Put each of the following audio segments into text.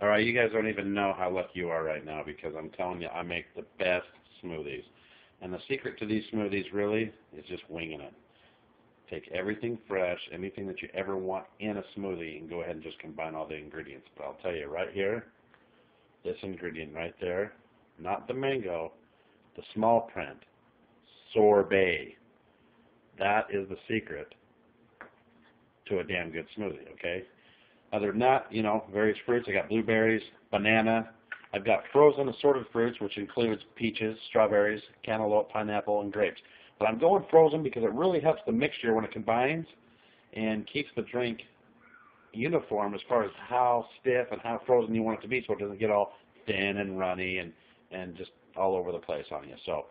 All right, you guys don't even know how lucky you are right now because I'm telling you, I make the best smoothies. And the secret to these smoothies really is just winging it. Take everything fresh, anything that you ever want in a smoothie, and go ahead and just combine all the ingredients. But I'll tell you right here, this ingredient right there, not the mango, the small print, sorbet. That is the secret to a damn good smoothie, okay? Other than that, you know, various fruits. I got blueberries, banana. I've got frozen assorted fruits, which includes peaches, strawberries, cantaloupe, pineapple, and grapes. But I'm going frozen because it really helps the mixture when it combines and keeps the drink uniform as far as how stiff and how frozen you want it to be so it doesn't get all thin and runny and, and just all over the place on you. So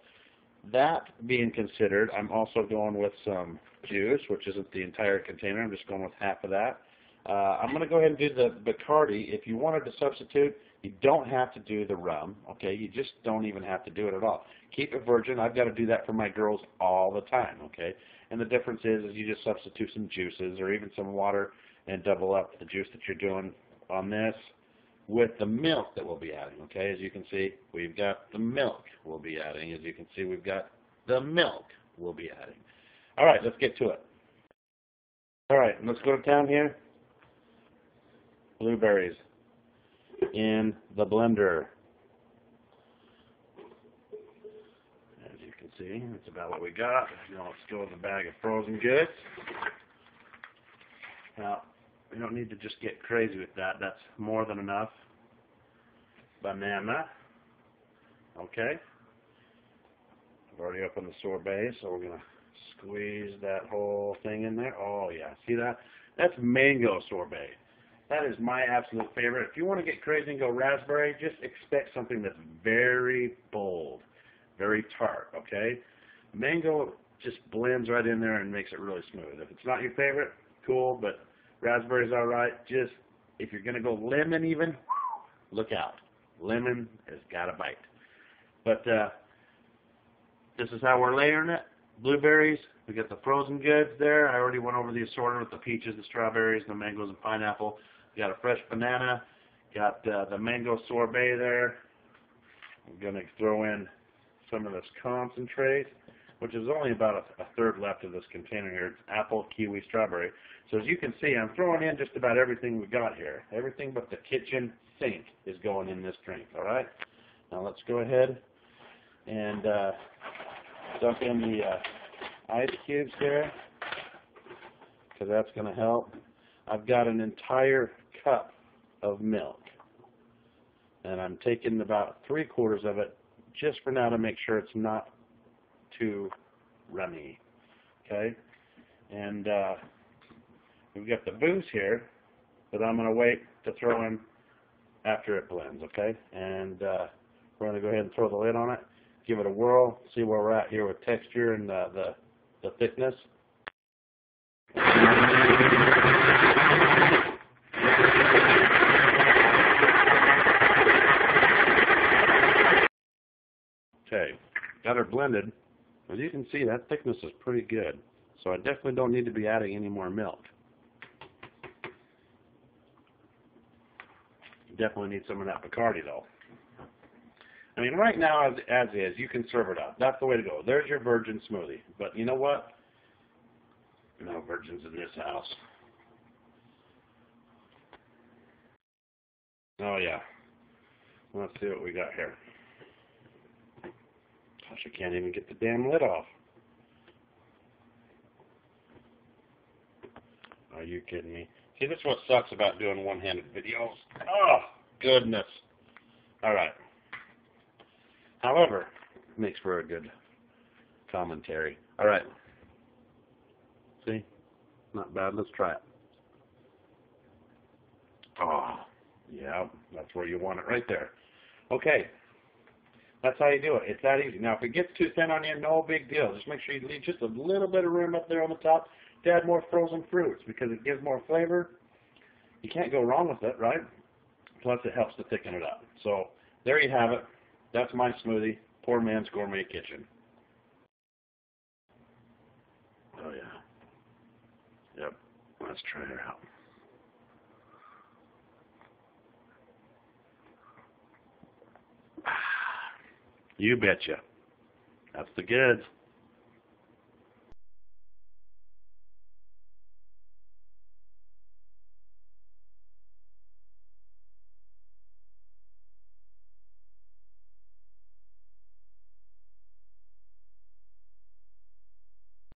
that being considered, I'm also going with some juice, which isn't the entire container. I'm just going with half of that. Uh, I'm going to go ahead and do the Bacardi. If you wanted to substitute, you don't have to do the rum, okay? You just don't even have to do it at all. Keep it virgin. I've got to do that for my girls all the time, okay? And the difference is, is you just substitute some juices or even some water and double up the juice that you're doing on this with the milk that we'll be adding, okay? As you can see, we've got the milk we'll be adding. As you can see, we've got the milk we'll be adding. All right, let's get to it. All right, let's go to town here blueberries in the blender. As you can see, that's about what we got. Now let's go with a bag of frozen goods. Now, we don't need to just get crazy with that. That's more than enough. Banana. Okay. I've already opened the sorbet, so we're going to squeeze that whole thing in there. Oh, yeah. See that? That's mango sorbet. That is my absolute favorite. If you want to get crazy and go raspberry, just expect something that's very bold, very tart, okay? Mango just blends right in there and makes it really smooth. If it's not your favorite, cool, but raspberry's all right. Just, if you're going to go lemon even, look out. Lemon has got a bite. But uh, this is how we're layering it. Blueberries, we got the frozen goods there. I already went over the assortment with the peaches, the strawberries, the mangoes, and pineapple. Got a fresh banana. Got uh, the mango sorbet there. I'm going to throw in some of this concentrate, which is only about a, a third left of this container here. It's apple, kiwi, strawberry. So as you can see, I'm throwing in just about everything we got here. Everything but the kitchen sink is going in this drink, all right? Now let's go ahead and uh, dump in the uh, ice cubes here because that's going to help. I've got an entire cup of milk. And I'm taking about three quarters of it just for now to make sure it's not too runny. Okay? And uh, we've got the booze here that I'm going to wait to throw in after it blends. Okay? And uh, we're going to go ahead and throw the lid on it, give it a whirl, see where we're at here with texture and uh, the, the thickness. Okay, got her blended. As you can see, that thickness is pretty good. So I definitely don't need to be adding any more milk. Definitely need some of that Bacardi though. I mean, right now, as, as is, you can serve it up. That's the way to go. There's your virgin smoothie. But you know what? No virgins in this house. Oh, yeah. Let's see what we got here. Gosh, I can't even get the damn lid off. Are you kidding me? See, this is what sucks about doing one-handed videos. Oh, goodness. All right. However, makes for a good commentary. All right. See? Not bad. Let's try it. Oh, yeah, that's where you want it right there. Okay. That's how you do it. It's that easy. Now, if it gets too thin on you, no big deal. Just make sure you leave just a little bit of room up there on the top to add more frozen fruits because it gives more flavor. You can't go wrong with it, right? Plus, it helps to thicken it up. So, there you have it. That's my smoothie. Poor man's gourmet kitchen. Let's try her out. You betcha. That's the goods.